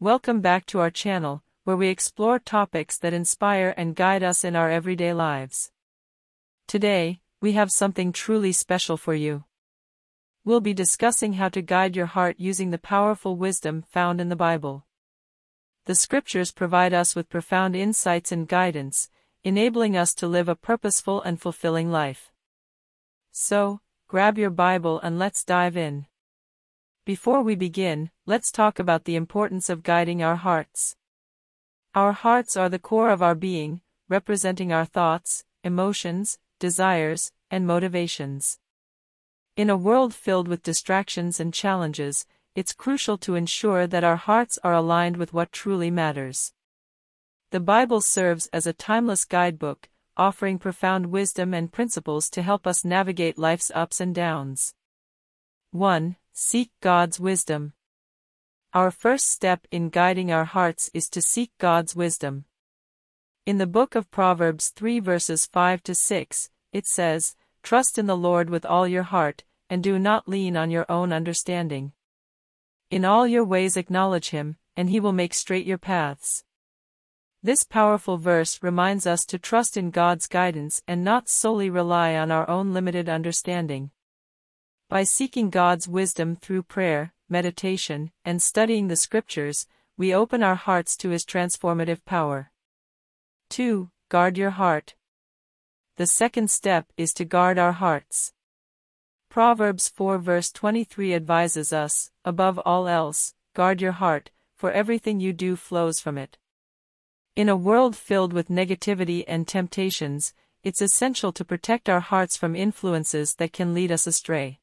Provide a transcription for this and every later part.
Welcome back to our channel, where we explore topics that inspire and guide us in our everyday lives. Today, we have something truly special for you. We'll be discussing how to guide your heart using the powerful wisdom found in the Bible. The scriptures provide us with profound insights and guidance, enabling us to live a purposeful and fulfilling life. So, grab your Bible and let's dive in. Before we begin, let's talk about the importance of guiding our hearts. Our hearts are the core of our being, representing our thoughts, emotions, desires, and motivations. In a world filled with distractions and challenges, it's crucial to ensure that our hearts are aligned with what truly matters. The Bible serves as a timeless guidebook, offering profound wisdom and principles to help us navigate life's ups and downs. 1. Seek God's wisdom. Our first step in guiding our hearts is to seek God's wisdom. In the book of Proverbs 3 verses 5 to 6, it says, Trust in the Lord with all your heart, and do not lean on your own understanding. In all your ways acknowledge him, and he will make straight your paths. This powerful verse reminds us to trust in God's guidance and not solely rely on our own limited understanding. By seeking God's wisdom through prayer, meditation, and studying the Scriptures, we open our hearts to His transformative power. 2. Guard your heart. The second step is to guard our hearts. Proverbs 4 verse 23 advises us, above all else, guard your heart, for everything you do flows from it. In a world filled with negativity and temptations, it's essential to protect our hearts from influences that can lead us astray.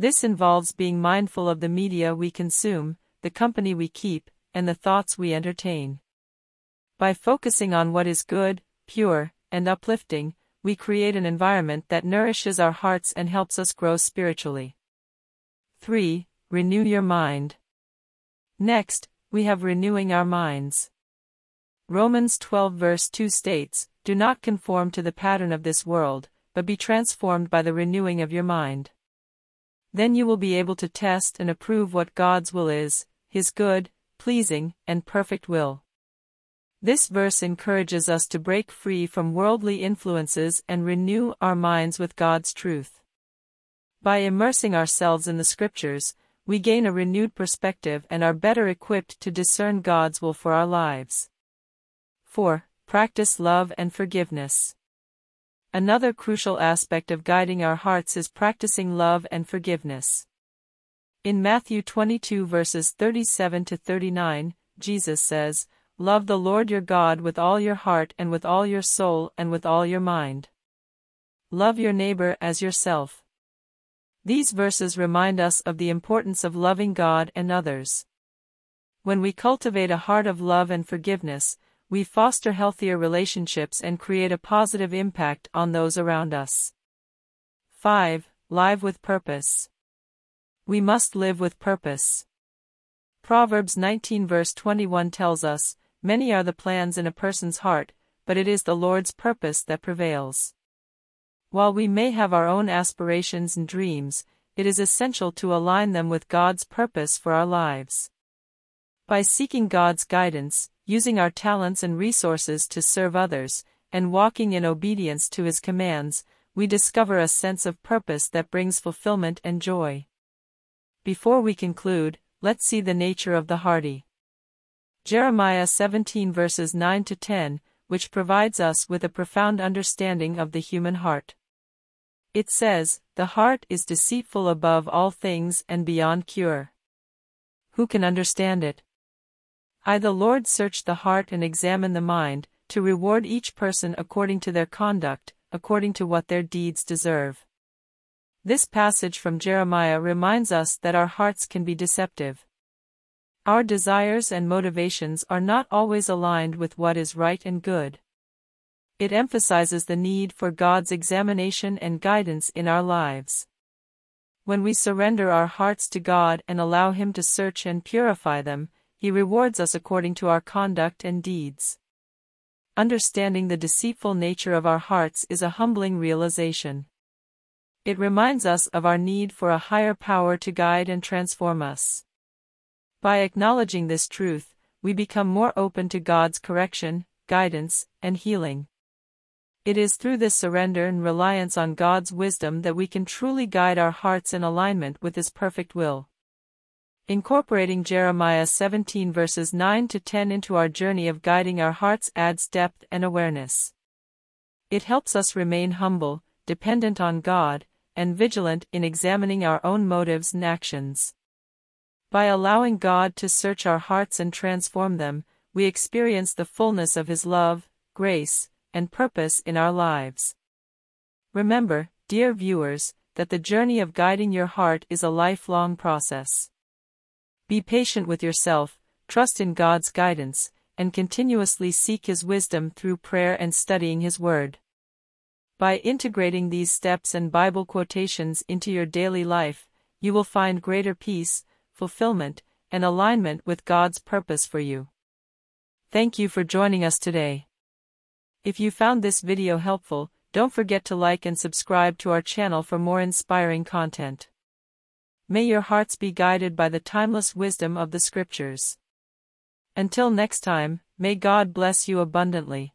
This involves being mindful of the media we consume, the company we keep, and the thoughts we entertain. By focusing on what is good, pure, and uplifting, we create an environment that nourishes our hearts and helps us grow spiritually. 3. Renew your mind. Next, we have renewing our minds. Romans 12 verse 2 states, Do not conform to the pattern of this world, but be transformed by the renewing of your mind. Then you will be able to test and approve what God's will is, His good, pleasing, and perfect will. This verse encourages us to break free from worldly influences and renew our minds with God's truth. By immersing ourselves in the Scriptures, we gain a renewed perspective and are better equipped to discern God's will for our lives. 4. Practice love and forgiveness. Another crucial aspect of guiding our hearts is practicing love and forgiveness. In Matthew 22 verses 37 to 39, Jesus says, Love the Lord your God with all your heart and with all your soul and with all your mind. Love your neighbor as yourself. These verses remind us of the importance of loving God and others. When we cultivate a heart of love and forgiveness, we foster healthier relationships and create a positive impact on those around us. 5. Live with purpose. We must live with purpose. Proverbs 19 verse 21 tells us, Many are the plans in a person's heart, but it is the Lord's purpose that prevails. While we may have our own aspirations and dreams, it is essential to align them with God's purpose for our lives. By seeking God's guidance, using our talents and resources to serve others, and walking in obedience to His commands, we discover a sense of purpose that brings fulfillment and joy. Before we conclude, let's see the nature of the hardy. Jeremiah 17 verses 9 to 10, which provides us with a profound understanding of the human heart. It says, The heart is deceitful above all things and beyond cure. Who can understand it? I the Lord search the heart and examine the mind, to reward each person according to their conduct, according to what their deeds deserve. This passage from Jeremiah reminds us that our hearts can be deceptive. Our desires and motivations are not always aligned with what is right and good. It emphasizes the need for God's examination and guidance in our lives. When we surrender our hearts to God and allow Him to search and purify them, he rewards us according to our conduct and deeds. Understanding the deceitful nature of our hearts is a humbling realization. It reminds us of our need for a higher power to guide and transform us. By acknowledging this truth, we become more open to God's correction, guidance, and healing. It is through this surrender and reliance on God's wisdom that we can truly guide our hearts in alignment with His perfect will. Incorporating Jeremiah 17 verses 9 to 10 into our journey of guiding our hearts adds depth and awareness. It helps us remain humble, dependent on God, and vigilant in examining our own motives and actions. By allowing God to search our hearts and transform them, we experience the fullness of His love, grace, and purpose in our lives. Remember, dear viewers, that the journey of guiding your heart is a lifelong process. Be patient with yourself, trust in God's guidance, and continuously seek His wisdom through prayer and studying His Word. By integrating these steps and Bible quotations into your daily life, you will find greater peace, fulfillment, and alignment with God's purpose for you. Thank you for joining us today. If you found this video helpful, don't forget to like and subscribe to our channel for more inspiring content. May your hearts be guided by the timeless wisdom of the Scriptures. Until next time, may God bless you abundantly.